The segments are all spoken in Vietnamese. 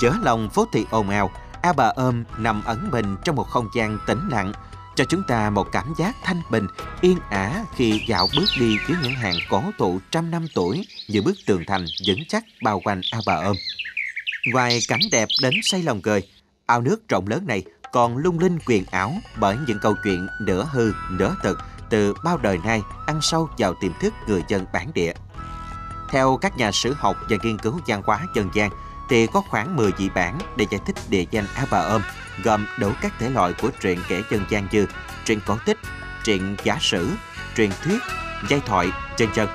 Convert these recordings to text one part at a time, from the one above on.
Chớ lòng phố thị ồn ào, A Bà Ôm nằm ẩn mình trong một không gian tĩnh lặng, cho chúng ta một cảm giác thanh bình, yên ả khi dạo bước đi dưới những hàng cổ thụ trăm năm tuổi giữa bức tường thành vững chắc bao quanh A Bà Ôm. Ngoài cảnh đẹp đến say lòng cười, ao nước rộng lớn này còn lung linh quyền ảo bởi những câu chuyện nửa hư, nửa thực từ bao đời nay ăn sâu vào tiềm thức người dân bản địa. Theo các nhà sử học và nghiên cứu văn hóa dân gian, thì có khoảng 10 dị bản để giải thích địa danh A Bà Ôm, gồm đủ các thể loại của truyện kể dân gian như truyện cổ tích, truyện giả sử, truyền thuyết, giai thoại, chân chân.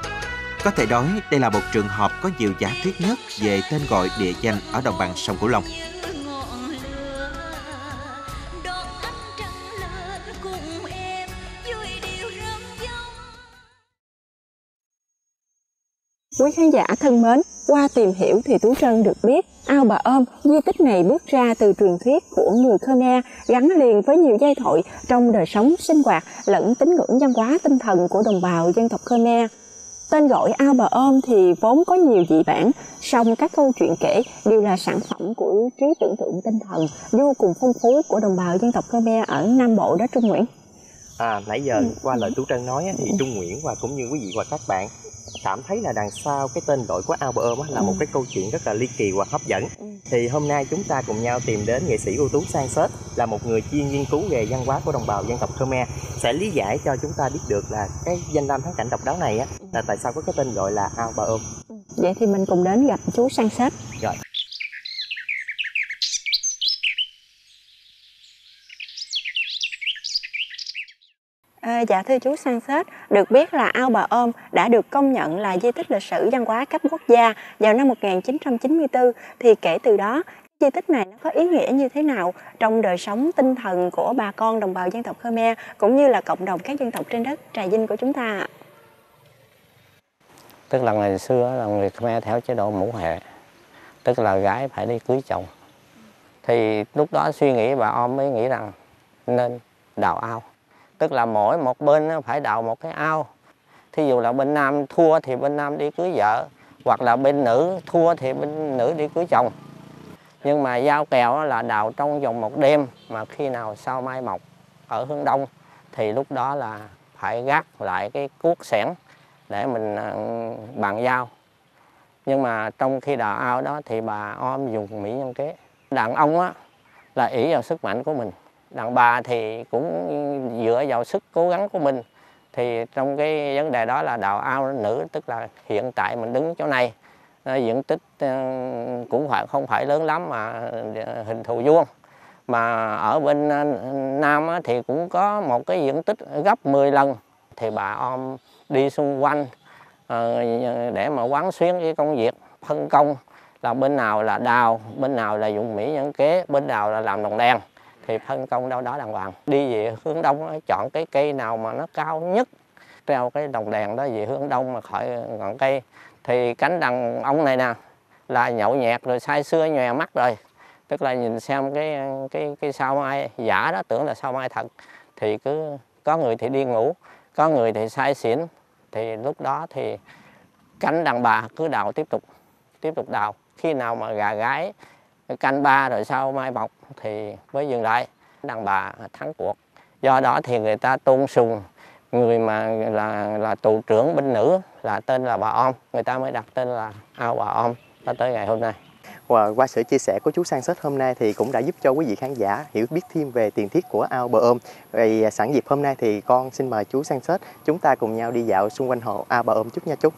Có thể nói đây là một trường hợp có nhiều giả thuyết nhất về tên gọi địa danh ở đồng bằng sông Cửu Long. Quý khán giả thân mến, qua tìm hiểu thì Tú Trân được biết ao bà ôm, di tích này bước ra từ truyền thuyết của người Khmer gắn liền với nhiều giai thoại trong đời sống sinh hoạt lẫn tín ngưỡng văn hóa tinh thần của đồng bào dân tộc Khmer. Tên gọi ao bà ôm thì vốn có nhiều dị bản, song các câu chuyện kể đều là sản phẩm của trí tưởng tượng tinh thần vô cùng phong phú của đồng bào dân tộc Khmer ở Nam Bộ đó Trung Nguyễn. À, nãy giờ qua lời Tú Trân nói thì Trung Nguyễn và cũng như quý vị và các bạn cảm thấy là đằng sau cái tên gọi của ôm là một cái câu chuyện rất là ly kỳ và hấp dẫn. Thì hôm nay chúng ta cùng nhau tìm đến nghệ sĩ ưu tú Sang Sết là một người chuyên nghiên cứu về văn hóa của đồng bào dân tộc Khmer. Sẽ lý giải cho chúng ta biết được là cái danh lam thắng cảnh độc đáo này á là tại sao có cái tên gọi là ao bờ ôm vậy thì mình cùng đến gặp chú Sang Sết. Rồi À, dạ thưa chú Sang Sết, được biết là Ao Bà Ôm đã được công nhận là di tích lịch sử văn hóa cấp quốc gia vào năm 1994 thì kể từ đó di tích này nó có ý nghĩa như thế nào trong đời sống tinh thần của bà con đồng bào dân tộc Khmer cũng như là cộng đồng các dân tộc trên đất Trà Vinh của chúng ta Tức là ngày xưa là người Khmer theo chế độ mũ hệ, tức là gái phải đi cưới chồng. Thì lúc đó suy nghĩ bà Om mới nghĩ rằng nên đào ao tức là mỗi một bên phải đào một cái ao. Thí dụ là bên nam thua thì bên nam đi cưới vợ, hoặc là bên nữ thua thì bên nữ đi cưới chồng. Nhưng mà giao kèo là đào trong vòng một đêm, mà khi nào sau mai mọc ở hướng đông, thì lúc đó là phải gác lại cái cuốc xẻng để mình à, bàn giao. Nhưng mà trong khi đào ao đó thì bà om dùng mỹ nhân kế. Đàn ông á là ỷ vào sức mạnh của mình đàn bà thì cũng dựa vào sức cố gắng của mình. Thì trong cái vấn đề đó là đào ao nữ, tức là hiện tại mình đứng chỗ này. Ờ, diện tích ờ, cũng phải, không phải lớn lắm mà ờ, hình thù vuông. Mà ở bên nam thì cũng có một cái diện tích gấp 10 lần. Thì bà om đi xung quanh để mà quán xuyến cái công việc phân công. Là bên nào là đào, bên nào là dụng mỹ nhân kế, bên nào là làm đồng đen thì phân công đâu đó đàng hoàng. Đi về hướng đông, chọn cái cây nào mà nó cao nhất, treo cái đồng đèn đó về hướng đông mà khỏi ngọn cây. Thì cánh đàn ông này nè, là nhậu nhẹt rồi say sưa nhòe mắt rồi. Tức là nhìn xem cái cái cái sao mai, giả đó, tưởng là sao mai thật. Thì cứ, có người thì đi ngủ, có người thì say xỉn. Thì lúc đó thì cánh đàn bà cứ đào tiếp tục tiếp tục đào. Khi nào mà gà gái canh ba rồi sau mai mọc thì mới dừng lại đàn bà thắng cuộc do đó thì người ta tôn sùng người mà là là tù trưởng binh nữ là tên là bà om người ta mới đặt tên là ao bà om cho tới ngày hôm nay và qua sự chia sẻ của chú Sang Sết hôm nay thì cũng đã giúp cho quý vị khán giả hiểu biết thêm về tiền thiết của ao bờ ôm. Vậy sẵn dịp hôm nay thì con xin mời chú Sang Sết, chúng ta cùng nhau đi dạo xung quanh hồ ao bờ ôm chút nha chú.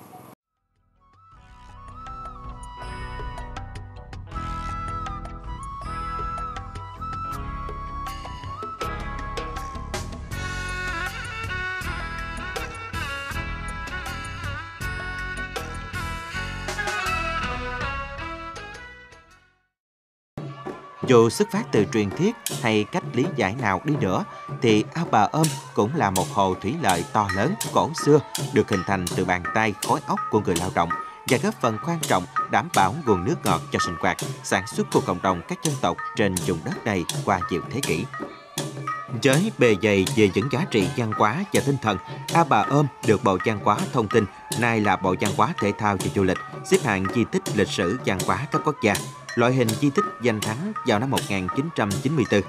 Dù xuất phát từ truyền thuyết hay cách lý giải nào đi nữa, thì ao bà ôm cũng là một hồ thủy lợi to lớn, cổ xưa, được hình thành từ bàn tay khối óc của người lao động và góp phần quan trọng đảm bảo nguồn nước ngọt cho sinh hoạt, sản xuất của cộng đồng các dân tộc trên vùng đất này qua nhiều thế kỷ. Với bề dày về những giá trị văn hóa và tinh thần, A Bà Ôm được Bộ Văn hóa Thông tin, nay là Bộ Văn hóa Thể thao và Du lịch, xếp hạng di tích lịch sử văn hóa cấp quốc gia loại hình di tích danh thắng vào năm 1994.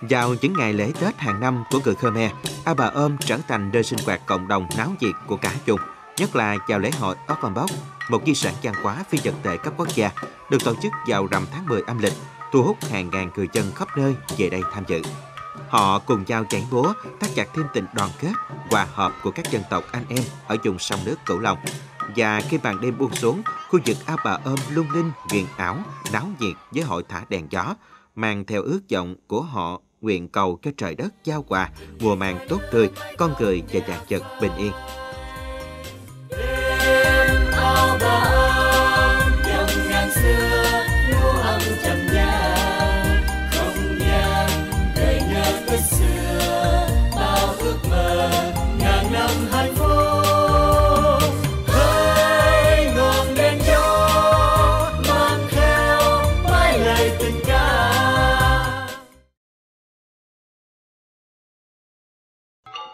Vào những ngày lễ Tết hàng năm của người Khmer, a Bà Ôm trở thành nơi sinh hoạt cộng đồng náo nhiệt của cả vùng, nhất là vào lễ hội Okonbok, một di sản văn hóa phi vật thể cấp quốc gia, được tổ chức vào rằm tháng 10 âm lịch, thu hút hàng ngàn người dân khắp nơi về đây tham dự. Họ cùng nhau chảy búa, thắt chặt thêm tình đoàn kết, hòa hợp của các dân tộc anh em ở vùng sông nước Cửu Long. Và khi màn đêm buông xuống, khu vực Ao Bà Ôm lung linh, huyền ảo, náo nhiệt với hội thả đèn gió, mang theo ước vọng của họ nguyện cầu cho trời đất giao hòa, mùa màng tốt tươi, con người và dạng vật bình yên.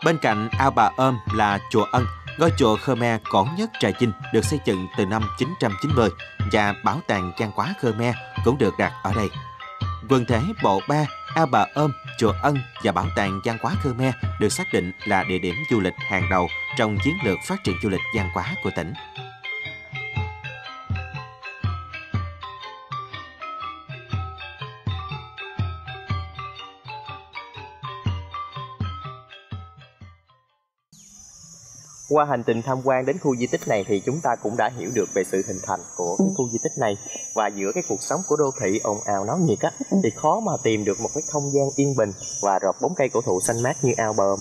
Bên cạnh Ao Bà Ôm là chùa Ân, ngôi chùa Khmer cổ nhất Trà Vinh được xây dựng từ năm 990 và bảo tàng trang quá Khmer cũng được đặt ở đây. Quần thể bộ ba Ao Bà Ôm, chùa Ân và bảo tàng văn hóa Khmer được xác định là địa điểm du lịch hàng đầu trong chiến lược phát triển du lịch văn hóa của tỉnh. Qua hành trình tham quan đến khu di tích này thì chúng ta cũng đã hiểu được về sự hình thành của cái khu di tích này và giữa cái cuộc sống của đô thị ồn ào náo nhiệt á thì khó mà tìm được một cái không gian yên bình và rợp bóng cây cổ thụ xanh mát như ao bờ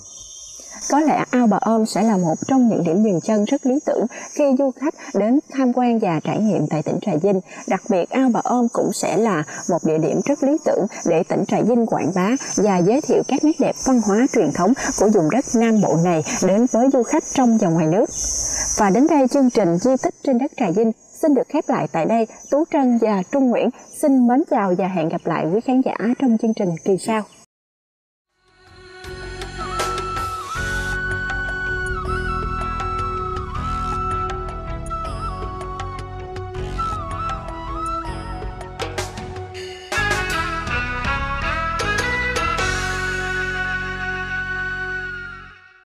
có lẽ Ao Bà Ôm sẽ là một trong những điểm dừng chân rất lý tưởng khi du khách đến tham quan và trải nghiệm tại tỉnh Trà Vinh. Đặc biệt Ao Bà Ôm cũng sẽ là một địa điểm rất lý tưởng để tỉnh Trà Vinh quảng bá và giới thiệu các nét đẹp văn hóa truyền thống của vùng đất Nam Bộ này đến với du khách trong và ngoài nước. Và đến đây chương trình Di tích trên đất Trà Vinh xin được khép lại tại đây. Tú Trân và Trung Nguyễn xin mến chào và hẹn gặp lại quý khán giả trong chương trình kỳ sau.